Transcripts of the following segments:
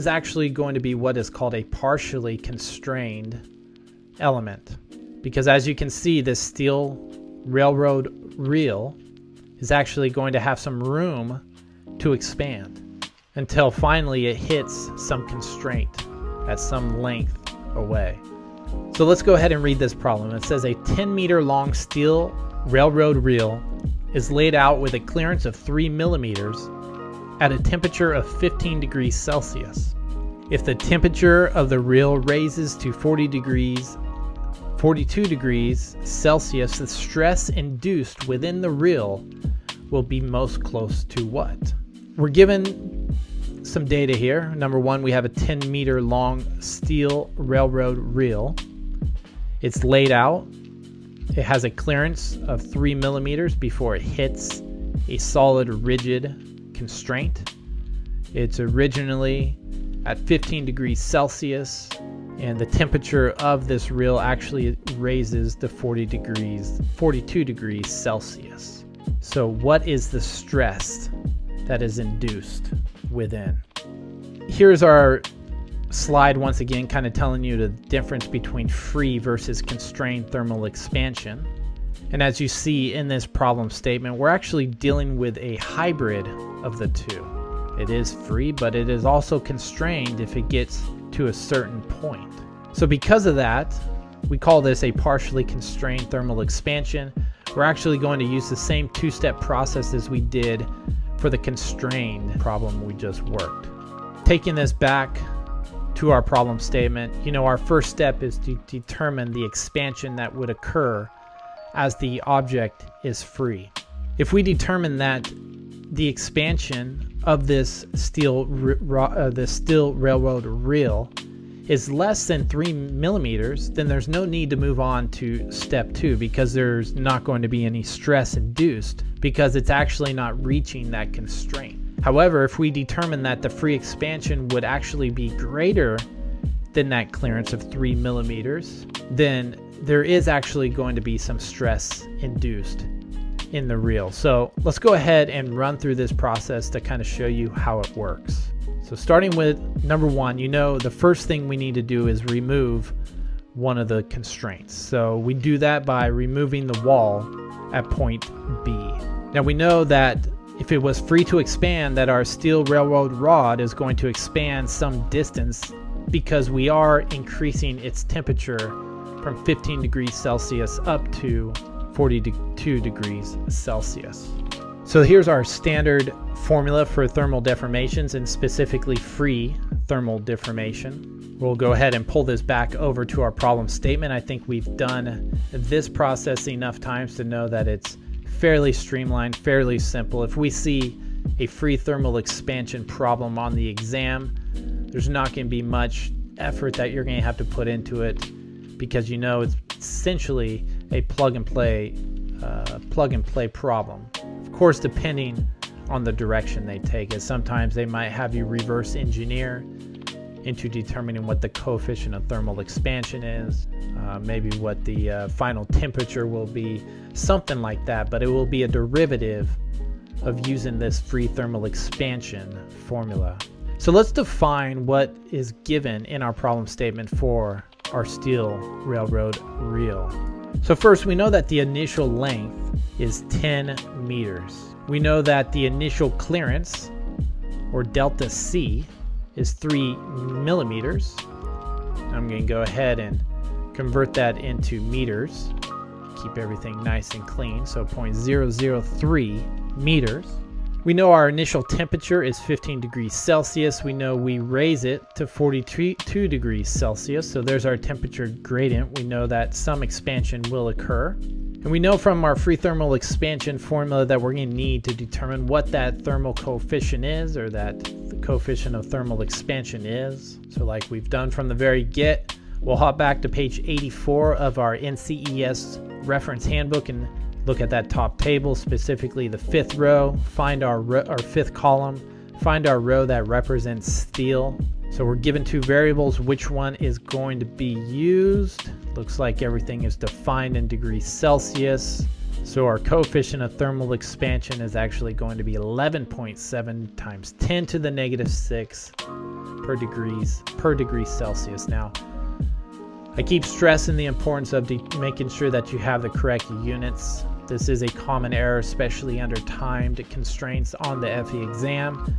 is actually going to be what is called a partially constrained element. Because as you can see, this steel railroad reel is actually going to have some room to expand until finally it hits some constraint at some length away. So let's go ahead and read this problem. It says a 10 meter long steel railroad reel is laid out with a clearance of 3 millimeters at a temperature of 15 degrees Celsius. If the temperature of the reel raises to 40 degrees 42 degrees Celsius, the stress induced within the reel will be most close to what? We're given some data here. Number one, we have a 10 meter long steel railroad reel. It's laid out. It has a clearance of three millimeters before it hits a solid rigid constraint. It's originally at 15 degrees Celsius and the temperature of this reel actually raises to 40 degrees, 42 degrees Celsius. So what is the stress that is induced within? Here's our slide once again kind of telling you the difference between free versus constrained thermal expansion. And as you see in this problem statement, we're actually dealing with a hybrid of the two. It is free, but it is also constrained if it gets to a certain point. So because of that, we call this a partially constrained thermal expansion. We're actually going to use the same two-step process as we did for the constrained problem we just worked. Taking this back to our problem statement, you know, our first step is to determine the expansion that would occur as the object is free. If we determine that the expansion of this steel, uh, the steel railroad reel is less than three millimeters, then there's no need to move on to step two because there's not going to be any stress induced because it's actually not reaching that constraint. However, if we determine that the free expansion would actually be greater than that clearance of three millimeters, then there is actually going to be some stress induced in the reel. So let's go ahead and run through this process to kind of show you how it works. So starting with number one, you know the first thing we need to do is remove one of the constraints. So we do that by removing the wall at point B. Now we know that if it was free to expand that our steel railroad rod is going to expand some distance because we are increasing its temperature from 15 degrees Celsius up to 42 degrees Celsius. So here's our standard formula for thermal deformations and specifically free thermal deformation. We'll go ahead and pull this back over to our problem statement. I think we've done this process enough times to know that it's fairly streamlined, fairly simple. If we see a free thermal expansion problem on the exam, there's not going to be much effort that you're going to have to put into it because you know it's essentially a plug and play uh, plug and play problem. Of course, depending on the direction they take it, sometimes they might have you reverse engineer into determining what the coefficient of thermal expansion is, uh, maybe what the uh, final temperature will be, something like that, but it will be a derivative of using this free thermal expansion formula. So let's define what is given in our problem statement for our steel railroad reel. So first we know that the initial length is 10 meters. We know that the initial clearance or delta C is 3 millimeters. I'm going to go ahead and convert that into meters. Keep everything nice and clean. So 0.003 meters. We know our initial temperature is 15 degrees Celsius. We know we raise it to 42 degrees Celsius. So there's our temperature gradient. We know that some expansion will occur. And we know from our free thermal expansion formula that we're going to need to determine what that thermal coefficient is or that the coefficient of thermal expansion is. So like we've done from the very get, we'll hop back to page 84 of our NCEES reference handbook and look at that top table, specifically the fifth row, find our, our fifth column, find our row that represents steel. So we're given two variables, which one is going to be used. Looks like everything is defined in degrees Celsius. So our coefficient of thermal expansion is actually going to be 11.7 times 10 to the negative 6 per degrees per degree Celsius. Now, I keep stressing the importance of making sure that you have the correct units. This is a common error, especially under timed constraints on the FE exam.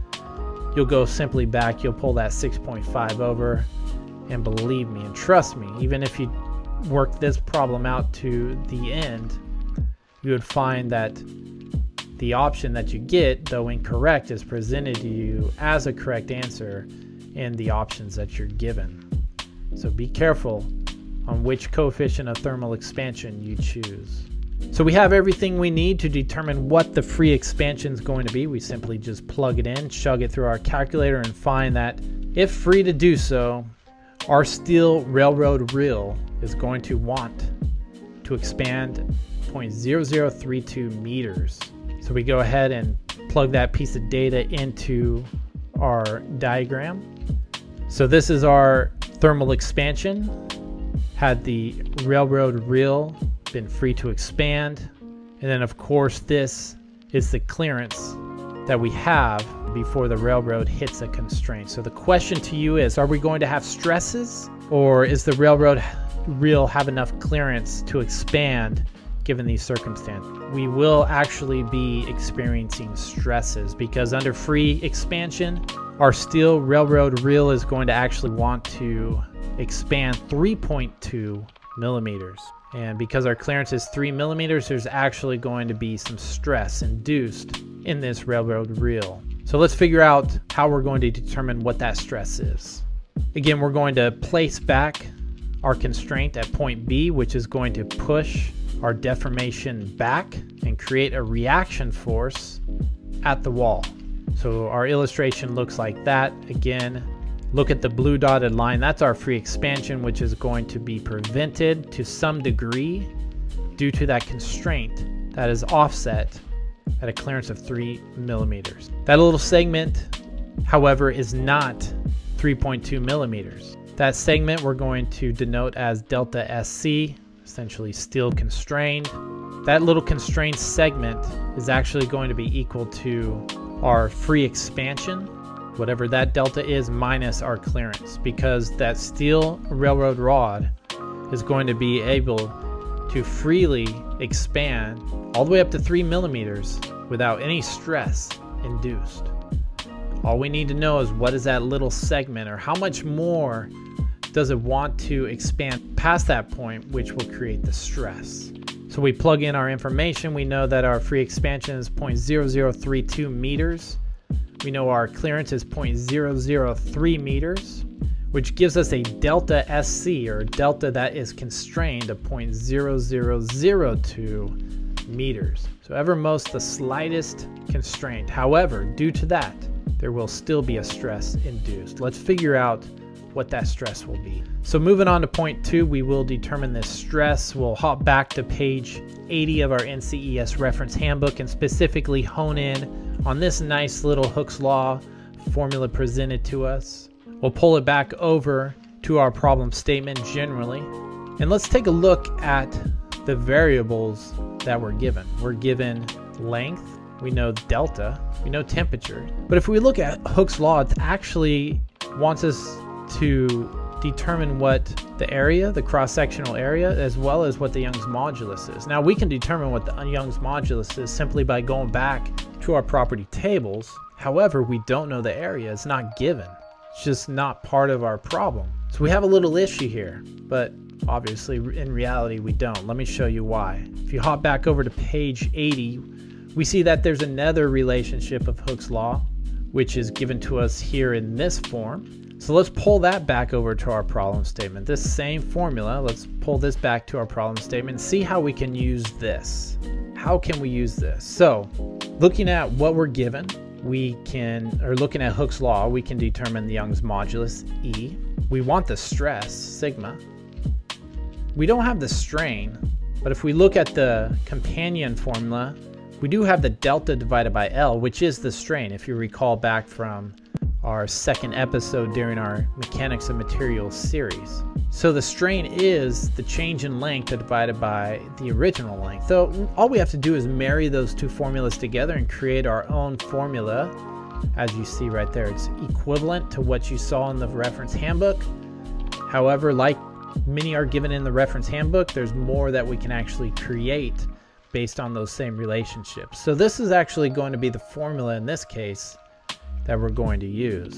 You'll go simply back, you'll pull that 6.5 over, and believe me and trust me, even if you work this problem out to the end, you would find that the option that you get, though incorrect, is presented to you as a correct answer in the options that you're given. So be careful on which coefficient of thermal expansion you choose. So we have everything we need to determine what the free expansion is going to be. We simply just plug it in, chug it through our calculator, and find that if free to do so, our steel railroad reel is going to want to expand 0.0032 meters. So we go ahead and plug that piece of data into our diagram. So this is our thermal expansion. Had the railroad reel been free to expand. And then of course this is the clearance that we have before the railroad hits a constraint. So the question to you is, are we going to have stresses or is the railroad reel have enough clearance to expand given these circumstances. We will actually be experiencing stresses because under free expansion, our steel railroad reel is going to actually want to expand 3.2 millimeters. And because our clearance is 3 millimeters, there's actually going to be some stress induced in this railroad reel. So let's figure out how we're going to determine what that stress is. Again, we're going to place back our constraint at point B, which is going to push our deformation back and create a reaction force at the wall. So our illustration looks like that. Again, look at the blue dotted line. That's our free expansion, which is going to be prevented to some degree due to that constraint that is offset at a clearance of three millimeters. That little segment, however, is not 3.2 millimeters. That segment we're going to denote as delta SC, essentially steel constrained. That little constrained segment is actually going to be equal to our free expansion, whatever that delta is, minus our clearance, because that steel railroad rod is going to be able to freely expand all the way up to three millimeters without any stress induced. All we need to know is what is that little segment or how much more does it want to expand past that point, which will create the stress. So we plug in our information. We know that our free expansion is 0.0032 meters. We know our clearance is 0.003 meters, which gives us a delta SC or delta that is constrained of 0.0002 meters. So ever most the slightest constraint. However, due to that, there will still be a stress induced. Let's figure out what that stress will be. So moving on to point two, we will determine this stress. We'll hop back to page 80 of our NCEES reference handbook and specifically hone in on this nice little Hooke's Law formula presented to us. We'll pull it back over to our problem statement generally. And let's take a look at the variables that we're given. We're given length, we know delta, we know temperature. But if we look at Hooke's Law, it actually wants us to determine what the area, the cross-sectional area, as well as what the Young's modulus is. Now we can determine what the Young's modulus is simply by going back to our property tables. However, we don't know the area. It's not given. It's just not part of our problem. So we have a little issue here, but obviously in reality we don't. Let me show you why. If you hop back over to page 80, we see that there's another relationship of Hooke's law, which is given to us here in this form. So let's pull that back over to our problem statement. This same formula, let's pull this back to our problem statement see how we can use this. How can we use this? So looking at what we're given, we can, or looking at Hooke's law, we can determine the Young's modulus, E. We want the stress, sigma. We don't have the strain, but if we look at the companion formula, we do have the delta divided by L, which is the strain. If you recall back from our second episode during our Mechanics of Materials series. So the strain is the change in length divided by the original length. So all we have to do is marry those two formulas together and create our own formula. As you see right there, it's equivalent to what you saw in the reference handbook. However, like many are given in the reference handbook, there's more that we can actually create based on those same relationships. So this is actually going to be the formula in this case that we're going to use.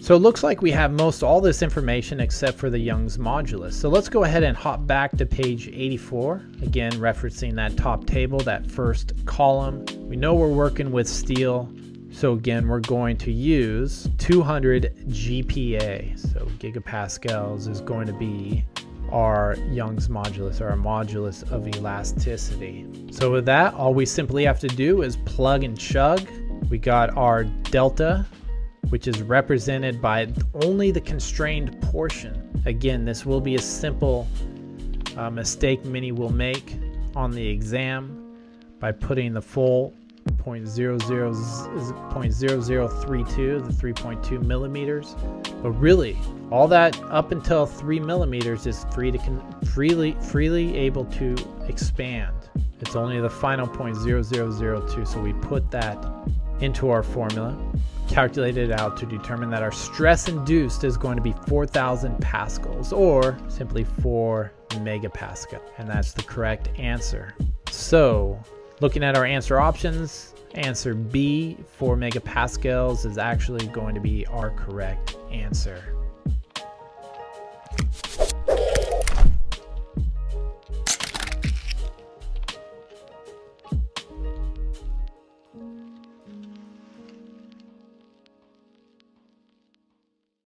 So it looks like we have most all this information except for the Young's modulus. So let's go ahead and hop back to page 84. Again, referencing that top table, that first column. We know we're working with steel. So again, we're going to use 200 GPa. So gigapascals is going to be our Young's modulus, or our modulus of elasticity. So with that, all we simply have to do is plug and chug. We got our delta which is represented by only the constrained portion. Again, this will be a simple uh, mistake many will make on the exam by putting the full 0.00, 0.0032, the 3.2 millimeters. But really, all that up until 3 millimeters is free to freely freely able to expand. It's only the final 0.0002, so we put that into our formula calculated out to determine that our stress induced is going to be 4,000 pascals or simply 4 megapascal. And that's the correct answer. So looking at our answer options, answer B, 4 megapascals is actually going to be our correct answer.